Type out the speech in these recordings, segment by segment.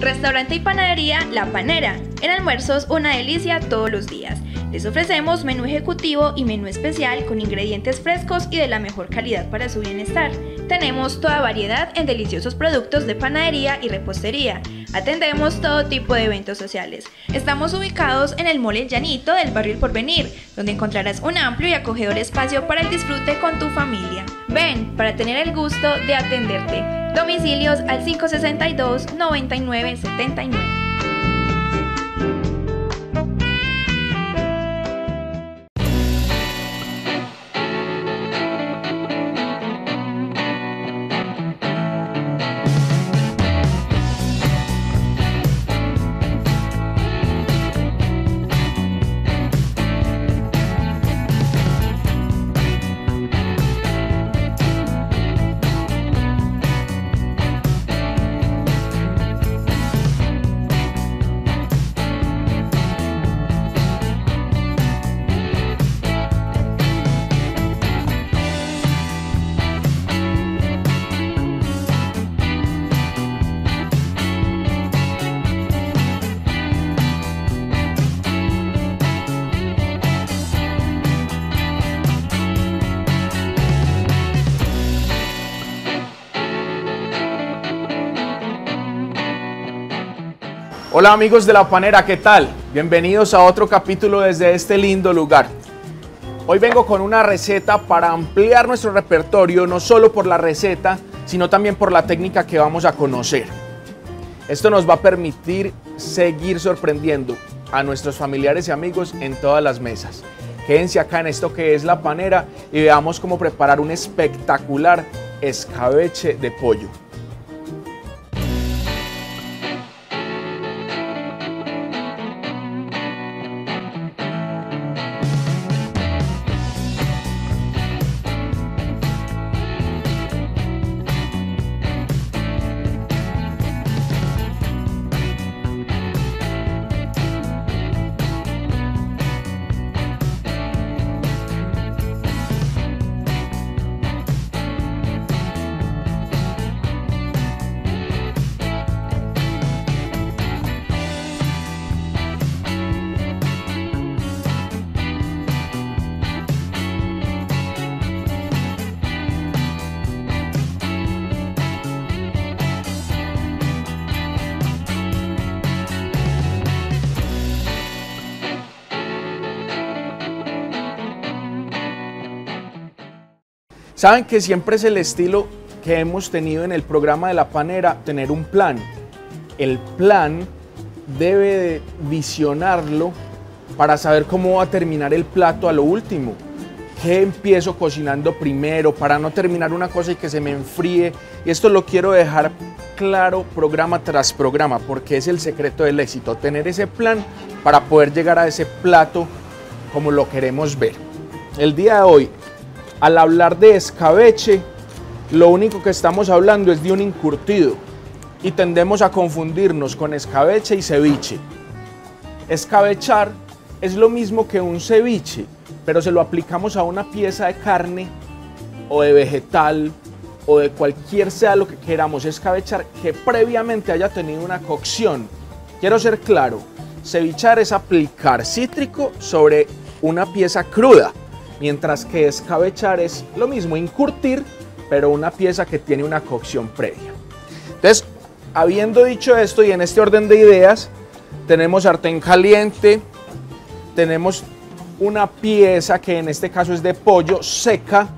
Restaurante y panadería La Panera. En almuerzos una delicia todos los días. Les ofrecemos menú ejecutivo y menú especial con ingredientes frescos y de la mejor calidad para su bienestar. Tenemos toda variedad en deliciosos productos de panadería y repostería. Atendemos todo tipo de eventos sociales. Estamos ubicados en el Mole Llanito del barrio El Porvenir, donde encontrarás un amplio y acogedor espacio para el disfrute con tu familia. Ven para tener el gusto de atenderte. Domicilios al 562 9979. Hola amigos de La Panera, ¿qué tal? Bienvenidos a otro capítulo desde este lindo lugar. Hoy vengo con una receta para ampliar nuestro repertorio, no solo por la receta, sino también por la técnica que vamos a conocer. Esto nos va a permitir seguir sorprendiendo a nuestros familiares y amigos en todas las mesas. Quédense acá en esto que es la panera y veamos cómo preparar un espectacular escabeche de pollo. Saben que siempre es el estilo que hemos tenido en el programa de la panera, tener un plan. El plan debe de visionarlo para saber cómo va a terminar el plato a lo último. ¿Qué empiezo cocinando primero para no terminar una cosa y que se me enfríe? Y esto lo quiero dejar claro programa tras programa porque es el secreto del éxito, tener ese plan para poder llegar a ese plato como lo queremos ver. El día de hoy al hablar de escabeche, lo único que estamos hablando es de un incurtido y tendemos a confundirnos con escabeche y ceviche. Escabechar es lo mismo que un ceviche, pero se lo aplicamos a una pieza de carne o de vegetal o de cualquier sea lo que queramos escabechar que previamente haya tenido una cocción. Quiero ser claro, cevichar es aplicar cítrico sobre una pieza cruda mientras que escabechar es lo mismo, incurtir, pero una pieza que tiene una cocción previa. Entonces, habiendo dicho esto y en este orden de ideas, tenemos sartén caliente, tenemos una pieza que en este caso es de pollo seca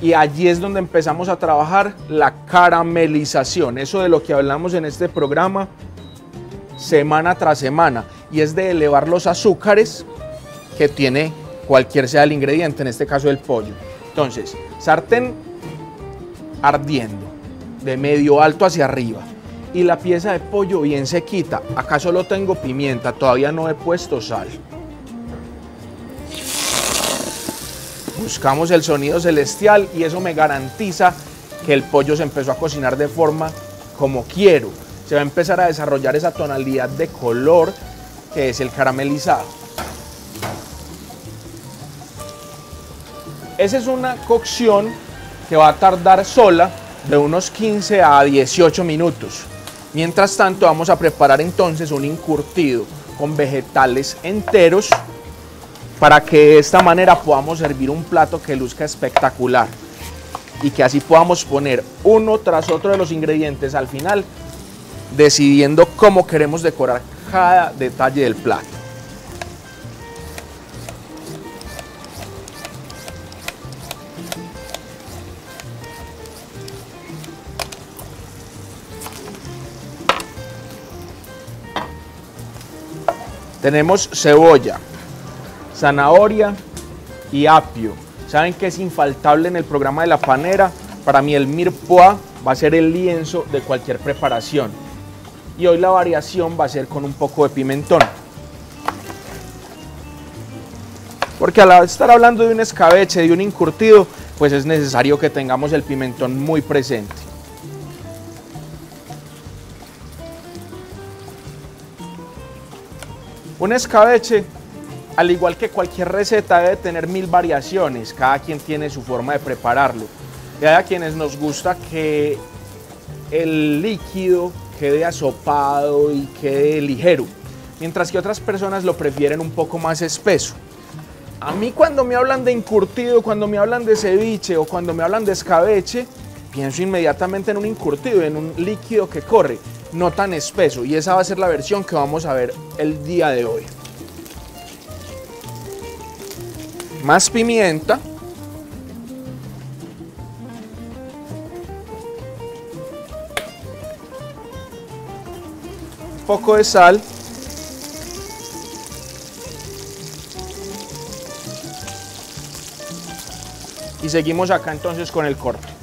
y allí es donde empezamos a trabajar la caramelización, eso de lo que hablamos en este programa semana tras semana y es de elevar los azúcares que tiene cualquier sea el ingrediente, en este caso el pollo. Entonces, sartén ardiendo, de medio alto hacia arriba. Y la pieza de pollo bien sequita. Acá solo tengo pimienta, todavía no he puesto sal. Buscamos el sonido celestial y eso me garantiza que el pollo se empezó a cocinar de forma como quiero. Se va a empezar a desarrollar esa tonalidad de color que es el caramelizado. Esa es una cocción que va a tardar sola de unos 15 a 18 minutos. Mientras tanto vamos a preparar entonces un encurtido con vegetales enteros para que de esta manera podamos servir un plato que luzca espectacular y que así podamos poner uno tras otro de los ingredientes al final decidiendo cómo queremos decorar cada detalle del plato. Tenemos cebolla, zanahoria y apio. Saben que es infaltable en el programa de la panera. Para mí el mirpoa va a ser el lienzo de cualquier preparación. Y hoy la variación va a ser con un poco de pimentón. Porque al estar hablando de un escabeche, de un encurtido, pues es necesario que tengamos el pimentón muy presente. Un escabeche, al igual que cualquier receta, debe tener mil variaciones. Cada quien tiene su forma de prepararlo. Y hay a quienes nos gusta que el líquido quede asopado y quede ligero, mientras que otras personas lo prefieren un poco más espeso. A mí cuando me hablan de encurtido, cuando me hablan de ceviche o cuando me hablan de escabeche, pienso inmediatamente en un encurtido, en un líquido que corre no tan espeso y esa va a ser la versión que vamos a ver el día de hoy. Más pimienta. Poco de sal. Y seguimos acá entonces con el corte.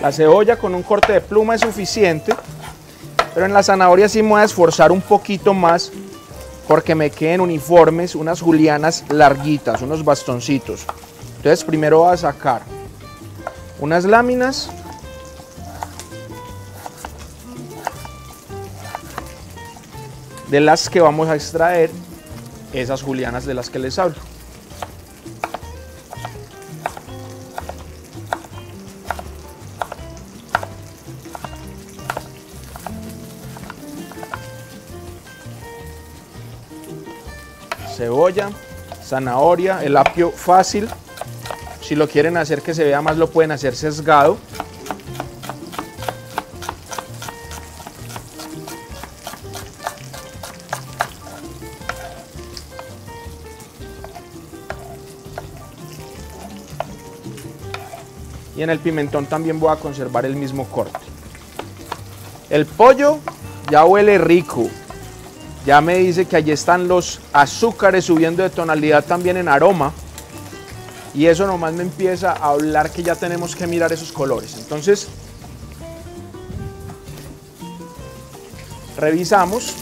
La cebolla con un corte de pluma es suficiente, pero en la zanahoria sí me voy a esforzar un poquito más porque me queden uniformes unas julianas larguitas, unos bastoncitos. Entonces primero voy a sacar unas láminas. de las que vamos a extraer esas julianas de las que les hablo. Zanahoria, el apio fácil. Si lo quieren hacer que se vea más, lo pueden hacer sesgado. Y en el pimentón también voy a conservar el mismo corte. El pollo ya huele rico, ya me dice que allí están los azúcares subiendo de tonalidad también en aroma. Y eso nomás me empieza a hablar que ya tenemos que mirar esos colores. Entonces, revisamos.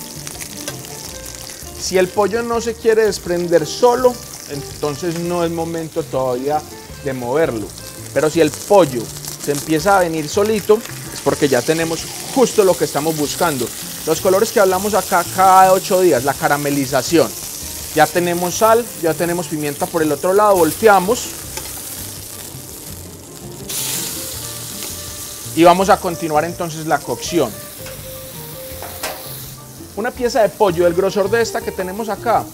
Si el pollo no se quiere desprender solo, entonces no es momento todavía de moverlo. Pero si el pollo se empieza a venir solito, es porque ya tenemos justo lo que estamos buscando. Los colores que hablamos acá cada 8 días, la caramelización. Ya tenemos sal, ya tenemos pimienta por el otro lado, volteamos. Y vamos a continuar entonces la cocción. Una pieza de pollo del grosor de esta que tenemos acá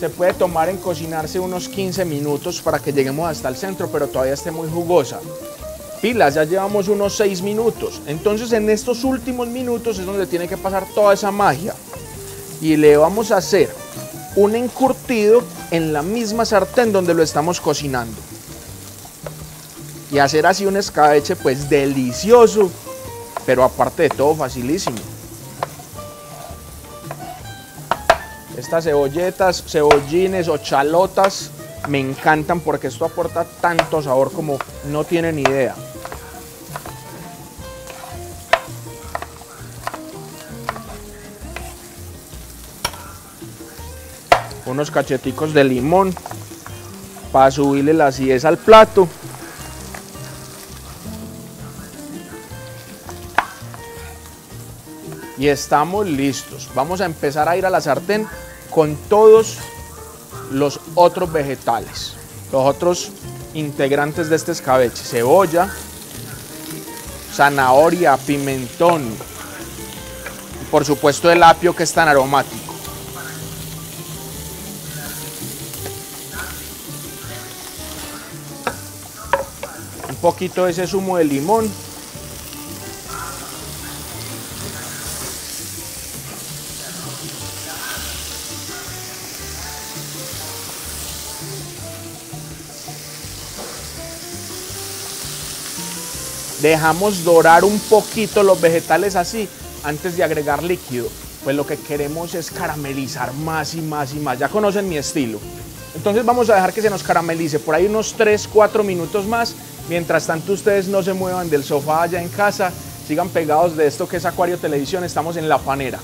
se puede tomar en cocinarse unos 15 minutos para que lleguemos hasta el centro, pero todavía esté muy jugosa pilas, ya llevamos unos 6 minutos. Entonces en estos últimos minutos es donde tiene que pasar toda esa magia. Y le vamos a hacer un encurtido en la misma sartén donde lo estamos cocinando. Y hacer así un escabeche pues delicioso, pero aparte de todo facilísimo. Estas cebolletas, cebollines o chalotas me encantan porque esto aporta tanto sabor como no tienen idea. unos cacheticos de limón para subirle la acidez al plato. Y estamos listos. Vamos a empezar a ir a la sartén con todos los otros vegetales, los otros integrantes de este escabeche. Cebolla, zanahoria, pimentón por supuesto el apio que es tan aromático. Un poquito de ese zumo de limón Dejamos dorar un poquito los vegetales así antes de agregar líquido. Pues lo que queremos es caramelizar más y más y más. Ya conocen mi estilo. Entonces vamos a dejar que se nos caramelice por ahí unos 3, 4 minutos más. Mientras tanto ustedes no se muevan del sofá allá en casa. Sigan pegados de esto que es Acuario Televisión. Estamos en La Panera.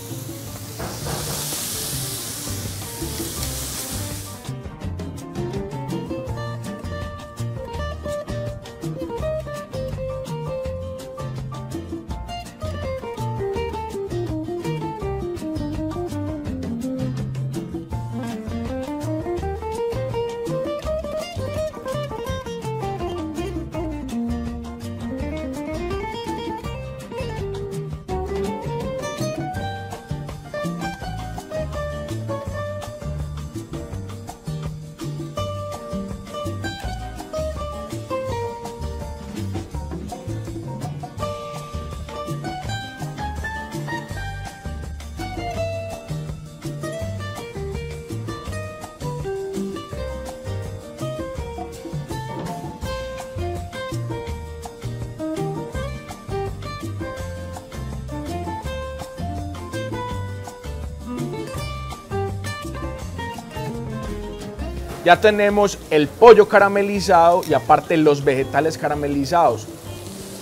Ya tenemos el pollo caramelizado y aparte los vegetales caramelizados.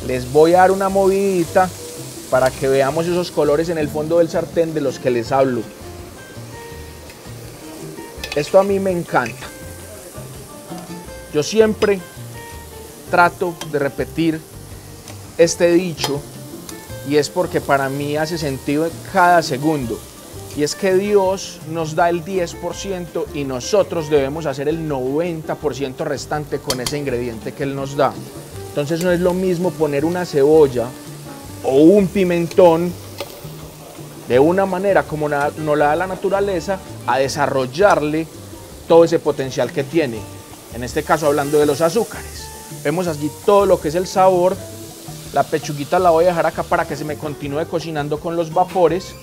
Les voy a dar una movidita para que veamos esos colores en el fondo del sartén de los que les hablo. Esto a mí me encanta. Yo siempre trato de repetir este dicho y es porque para mí hace sentido cada segundo y es que Dios nos da el 10% y nosotros debemos hacer el 90% restante con ese ingrediente que Él nos da. Entonces no es lo mismo poner una cebolla o un pimentón de una manera como nos la da la naturaleza a desarrollarle todo ese potencial que tiene. En este caso hablando de los azúcares. Vemos aquí todo lo que es el sabor. La pechuguita la voy a dejar acá para que se me continúe cocinando con los vapores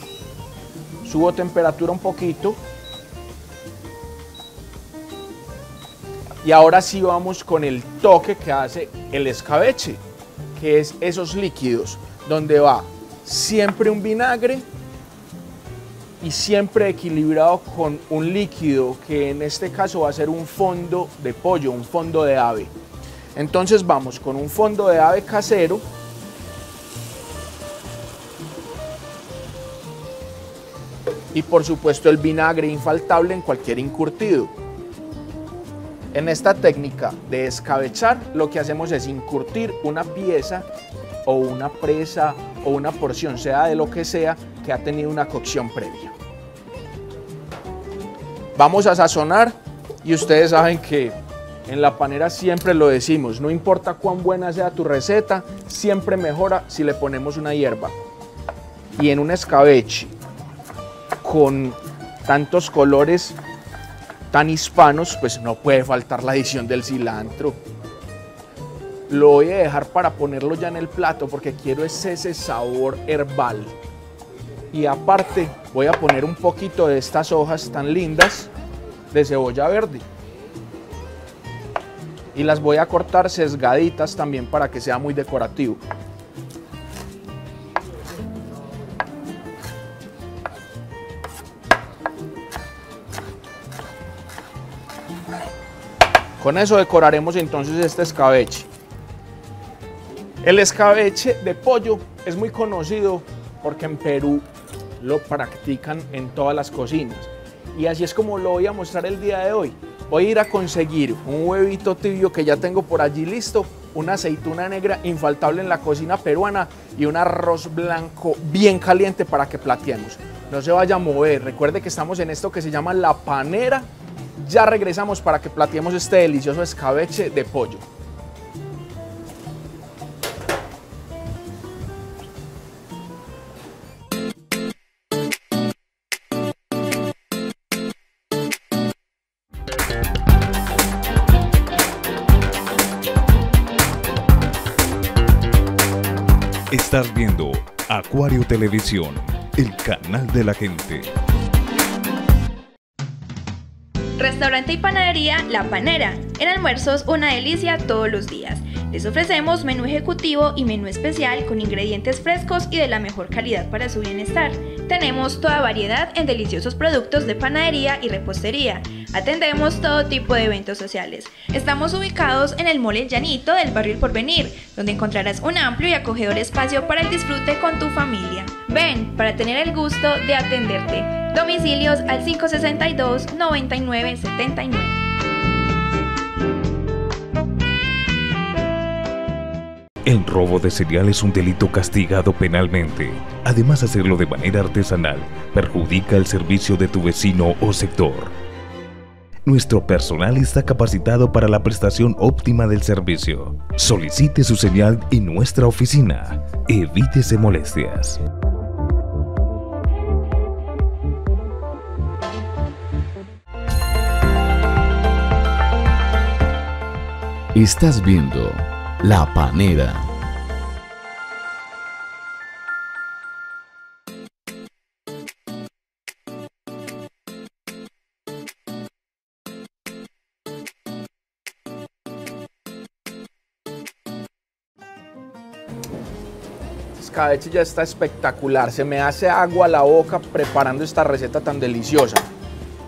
subo temperatura un poquito. Y ahora sí vamos con el toque que hace el escabeche, que es esos líquidos, donde va siempre un vinagre y siempre equilibrado con un líquido que en este caso va a ser un fondo de pollo, un fondo de ave. Entonces vamos con un fondo de ave casero y por supuesto el vinagre infaltable en cualquier incurtido. En esta técnica de escabechar lo que hacemos es incurtir una pieza o una presa o una porción, sea de lo que sea, que ha tenido una cocción previa. Vamos a sazonar y ustedes saben que en la panera siempre lo decimos, no importa cuán buena sea tu receta, siempre mejora si le ponemos una hierba. Y en un escabeche con tantos colores tan hispanos, pues no puede faltar la adición del cilantro. Lo voy a dejar para ponerlo ya en el plato porque quiero ese sabor herbal. Y aparte voy a poner un poquito de estas hojas tan lindas de cebolla verde. Y las voy a cortar sesgaditas también para que sea muy decorativo. Con eso decoraremos entonces este escabeche. El escabeche de pollo es muy conocido porque en Perú lo practican en todas las cocinas. Y así es como lo voy a mostrar el día de hoy. Voy a ir a conseguir un huevito tibio que ya tengo por allí listo, una aceituna negra infaltable en la cocina peruana y un arroz blanco bien caliente para que plateemos. No se vaya a mover, recuerde que estamos en esto que se llama la panera Ya regresamos para que plateemos este delicioso escabeche de pollo. Estás viendo Acuario Televisión, el canal de la gente. Restaurante y panadería La Panera. En almuerzos una delicia todos los días. Les ofrecemos menú ejecutivo y menú especial con ingredientes frescos y de la mejor calidad para su bienestar. Tenemos toda variedad en deliciosos productos de panadería y repostería. Atendemos todo tipo de eventos sociales. Estamos ubicados en el Mole Llanito del barrio El Porvenir, donde encontrarás un amplio y acogedor espacio para el disfrute con tu familia. Ven para tener el gusto de atenderte. Domicilios al 562-9979. El robo de cereal es un delito castigado penalmente. Además, hacerlo de manera artesanal perjudica el servicio de tu vecino o sector. Nuestro personal está capacitado para la prestación óptima del servicio. Solicite su señal en nuestra oficina. Evítese molestias. Estás viendo La Panera. escabeche ya está espectacular. Se me hace agua a la boca preparando esta receta tan deliciosa.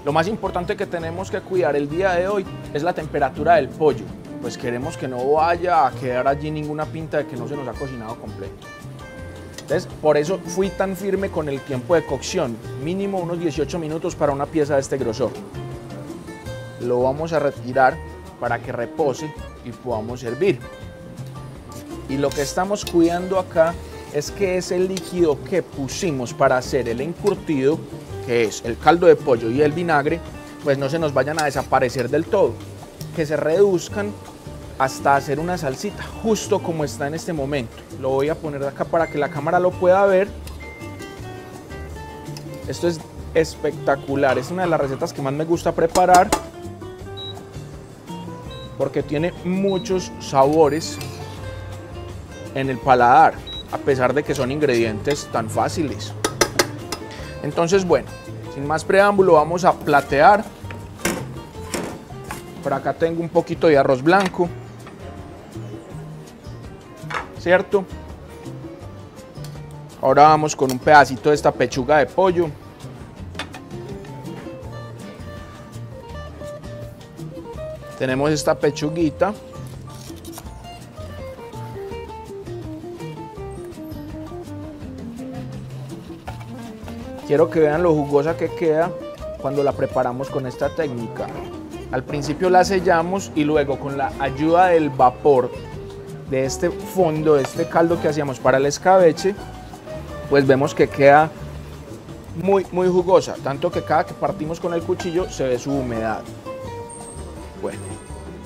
Lo más importante que tenemos que cuidar el día de hoy es la temperatura del pollo. Pues queremos que no vaya a quedar allí ninguna pinta de que no se nos ha cocinado completo. Entonces, por eso fui tan firme con el tiempo de cocción. Mínimo unos 18 minutos para una pieza de este grosor. Lo vamos a retirar para que repose y podamos servir. Y lo que estamos cuidando acá es que ese líquido que pusimos para hacer el encurtido, que es el caldo de pollo y el vinagre, pues no se nos vayan a desaparecer del todo, que se reduzcan hasta hacer una salsita, justo como está en este momento. Lo voy a poner acá para que la cámara lo pueda ver. Esto es espectacular, es una de las recetas que más me gusta preparar porque tiene muchos sabores en el paladar a pesar de que son ingredientes tan fáciles. Entonces, bueno, sin más preámbulo, vamos a platear. Por acá tengo un poquito de arroz blanco. ¿Cierto? Ahora vamos con un pedacito de esta pechuga de pollo. Tenemos esta pechuguita. Quiero que vean lo jugosa que queda cuando la preparamos con esta técnica. Al principio la sellamos y luego con la ayuda del vapor de este fondo, de este caldo que hacíamos para el escabeche, pues vemos que queda muy, muy jugosa, tanto que cada que partimos con el cuchillo se ve su humedad. Bueno,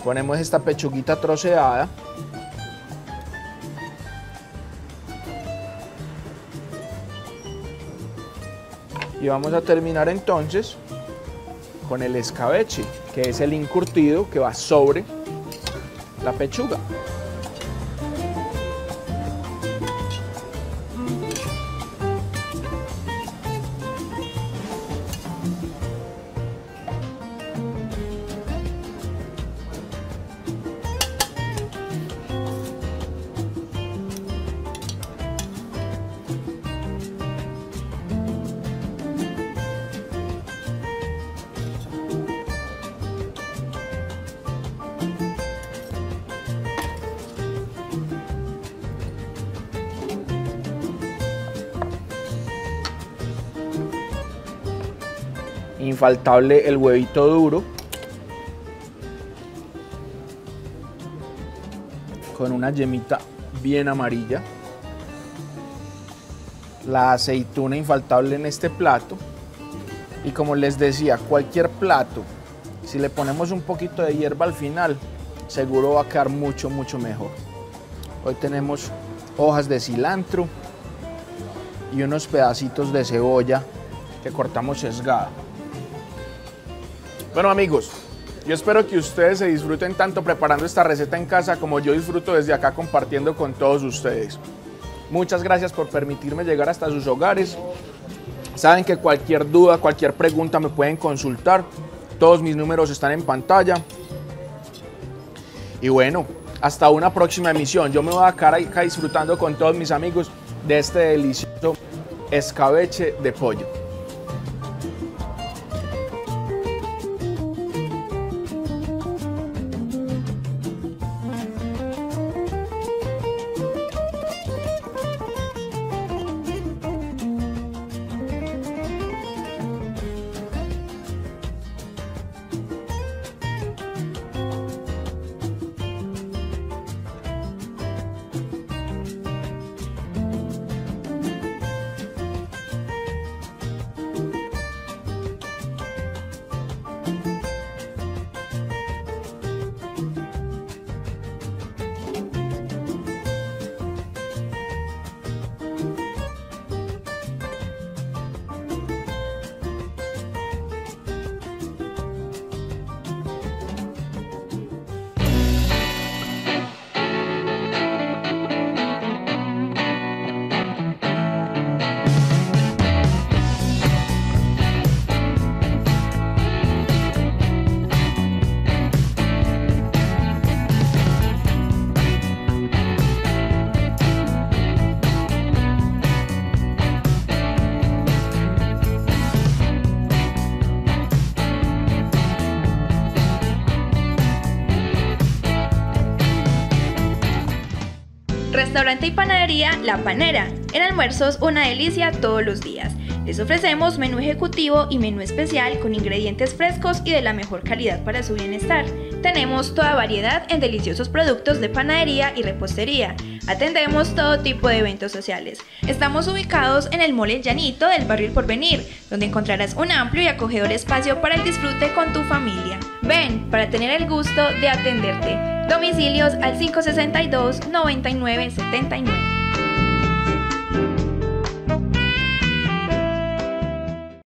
ponemos esta pechuguita troceada Y vamos a terminar entonces con el escabeche, que es el incurtido que va sobre la pechuga. Infaltable el huevito duro con una yemita bien amarilla la aceituna infaltable en este plato y como les decía cualquier plato Si le ponemos un poquito de hierba al final, seguro va a quedar mucho, mucho mejor. Hoy tenemos hojas de cilantro y unos pedacitos de cebolla que cortamos sesgada. Bueno amigos, yo espero que ustedes se disfruten tanto preparando esta receta en casa como yo disfruto desde acá compartiendo con todos ustedes. Muchas gracias por permitirme llegar hasta sus hogares. Saben que cualquier duda, cualquier pregunta me pueden consultar. Todos mis números están en pantalla. Y bueno, hasta una próxima emisión. Yo me voy a quedar acá disfrutando con todos mis amigos de este delicioso escabeche de pollo. Restaurante y panadería La Panera. En almuerzos una delicia todos los días. Les ofrecemos menú ejecutivo y menú especial con ingredientes frescos y de la mejor calidad para su bienestar. Tenemos toda variedad en deliciosos productos de panadería y repostería. Atendemos todo tipo de eventos sociales. Estamos ubicados en el Mole Llanito del barrio El Porvenir, donde encontrarás un amplio y acogedor espacio para el disfrute con tu familia. Ven para tener el gusto de atenderte. Domicilios al 562 9979.